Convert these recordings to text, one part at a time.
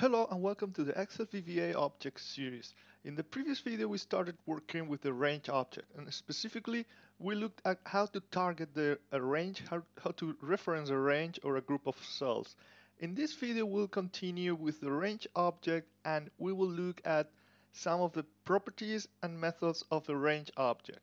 Hello and welcome to the Excel VBA object series. In the previous video we started working with the range object and specifically we looked at how to target the a range, how, how to reference a range or a group of cells. In this video we'll continue with the range object and we will look at some of the properties and methods of the range object.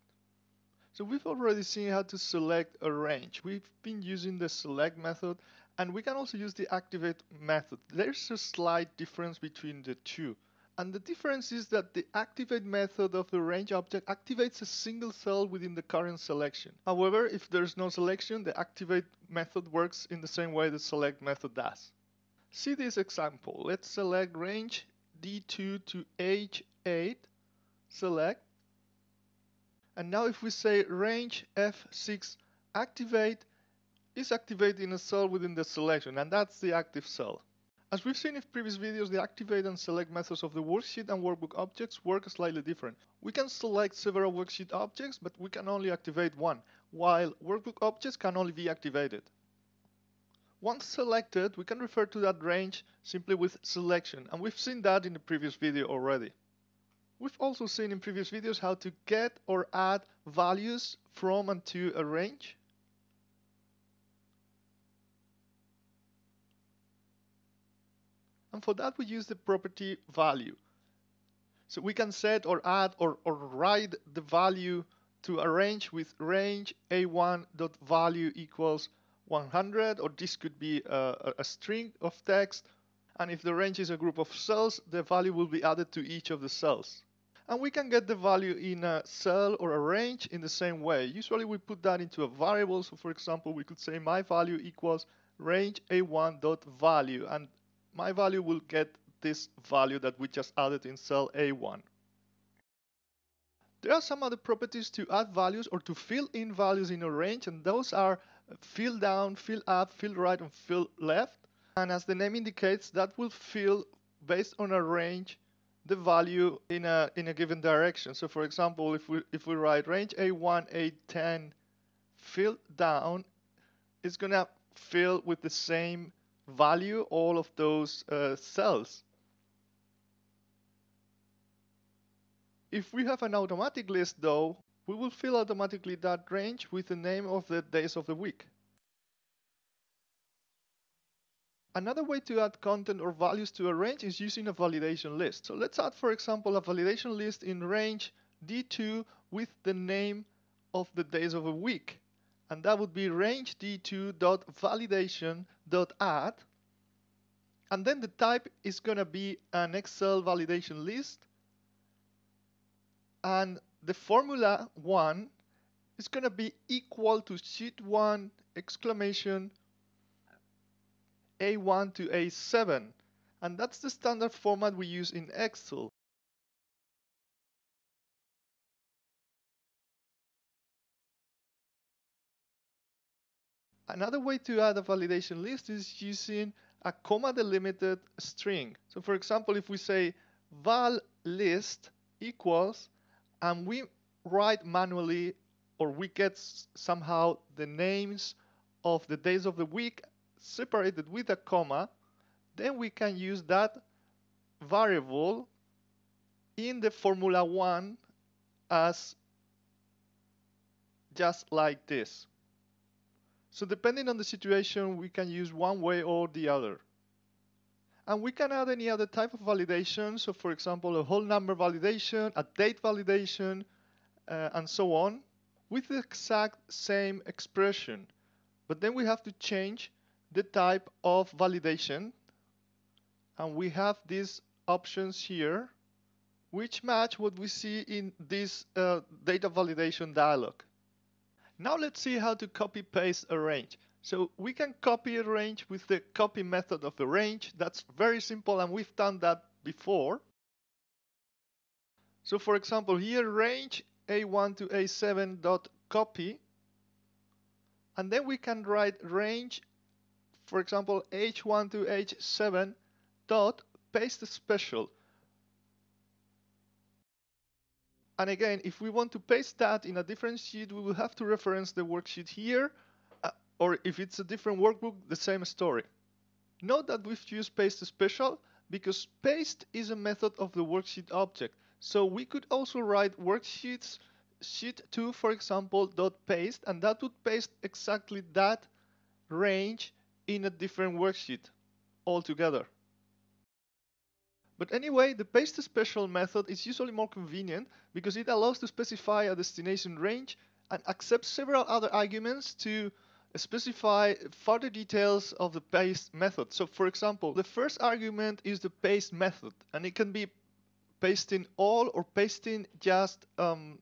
So we've already seen how to select a range. We've been using the select method and we can also use the activate method. There's a slight difference between the two. And the difference is that the activate method of the range object activates a single cell within the current selection. However, if there's no selection, the activate method works in the same way the select method does. See this example. Let's select range D2 to H8, select. And now if we say range F6 activate, is activated in a cell within the selection, and that's the active cell. As we've seen in previous videos, the activate and select methods of the worksheet and workbook objects work slightly different. We can select several worksheet objects, but we can only activate one, while workbook objects can only be activated. Once selected, we can refer to that range simply with selection, and we've seen that in the previous video already. We've also seen in previous videos how to get or add values from and to a range. And for that, we use the property value. So we can set or add or, or write the value to a range with range a1.value equals 100, or this could be a, a string of text. And if the range is a group of cells, the value will be added to each of the cells. And we can get the value in a cell or a range in the same way. Usually we put that into a variable. So for example, we could say my value equals range a1.value. And my value will get this value that we just added in cell A1. There are some other properties to add values or to fill in values in a range and those are fill down, fill up, fill right and fill left. And as the name indicates, that will fill based on a range the value in a in a given direction. So for example, if we if we write range A1, A10 fill down, it's gonna fill with the same value all of those uh, cells. If we have an automatic list though, we will fill automatically that range with the name of the days of the week. Another way to add content or values to a range is using a validation list. So let's add, for example, a validation list in range D2 with the name of the days of a week and that would be range d2.validation.add and then the type is going to be an Excel validation list. And the formula 1 is going to be equal to sheet 1 exclamation A1 to A7 and that's the standard format we use in Excel. Another way to add a validation list is using a comma delimited string. So for example, if we say val list equals, and we write manually or we get somehow the names of the days of the week separated with a comma, then we can use that variable in the formula 1 as just like this. So depending on the situation, we can use one way or the other. And we can add any other type of validation. So for example, a whole number validation, a date validation, uh, and so on with the exact same expression. But then we have to change the type of validation. And we have these options here, which match what we see in this uh, data validation dialog. Now let's see how to copy paste a range. So we can copy a range with the copy method of the range. That's very simple and we've done that before. So for example here range a1 to a7 dot copy and then we can write range for example h1 to h7 dot paste special And again, if we want to paste that in a different sheet, we will have to reference the worksheet here, uh, or if it's a different workbook, the same story. Note that we've used paste special. because paste is a method of the worksheet object. So we could also write worksheets sheet2 for example dot paste and that would paste exactly that range in a different worksheet altogether. But anyway, the paste special method is usually more convenient because it allows to specify a destination range and accepts several other arguments to specify further details of the paste method. So for example, the first argument is the paste method and it can be pasting all or pasting just um,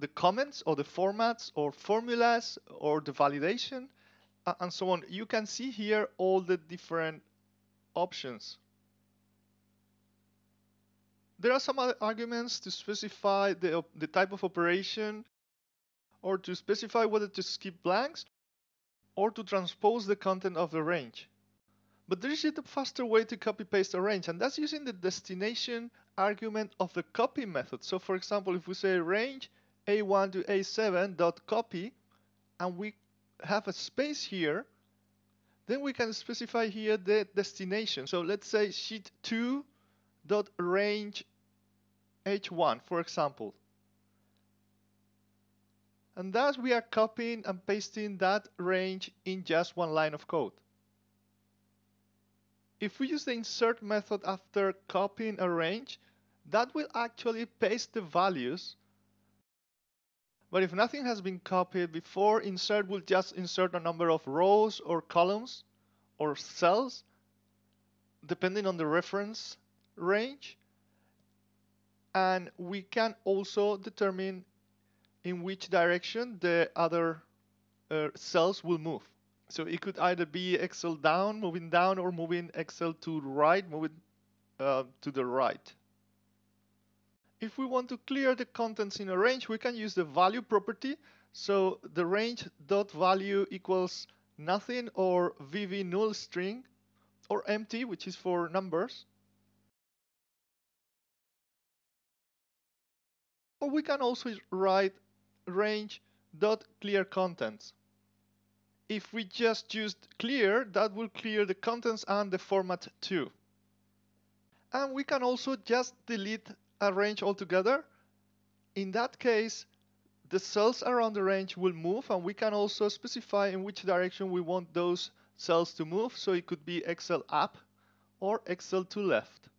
the comments or the formats or formulas or the validation and so on. You can see here all the different options. There are some arguments to specify the, the type of operation or to specify whether to skip blanks or to transpose the content of the range. But there is a faster way to copy paste a range and that's using the destination argument of the copy method. So for example, if we say range a1 to a7 dot copy and we have a space here then we can specify here the destination so let's say sheet 2 dot range h1 for example. And thus we are copying and pasting that range in just one line of code. If we use the insert method after copying a range that will actually paste the values. But if nothing has been copied before, insert will just insert a number of rows or columns or cells, depending on the reference range. And we can also determine in which direction the other uh, cells will move. So it could either be Excel down, moving down, or moving Excel to right, moving uh, to the right. If we want to clear the contents in a range, we can use the value property. So the range dot value equals nothing or vbNullString or empty, which is for numbers. Or we can also write range dot clear contents. If we just used clear, that will clear the contents and the format too. And we can also just delete a range altogether, in that case, the cells around the range will move and we can also specify in which direction we want those cells to move. So it could be Excel up or Excel to left.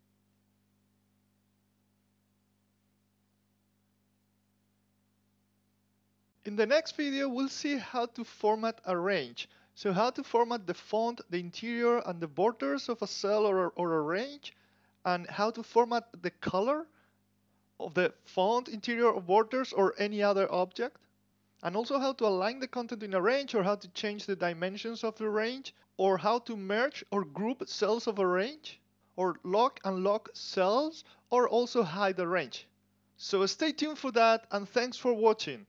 In the next video, we'll see how to format a range. So how to format the font, the interior, and the borders of a cell or, or a range, and how to format the color of the font, interior borders, or any other object. And also how to align the content in a range or how to change the dimensions of the range or how to merge or group cells of a range or lock and lock cells or also hide a range. So stay tuned for that and thanks for watching.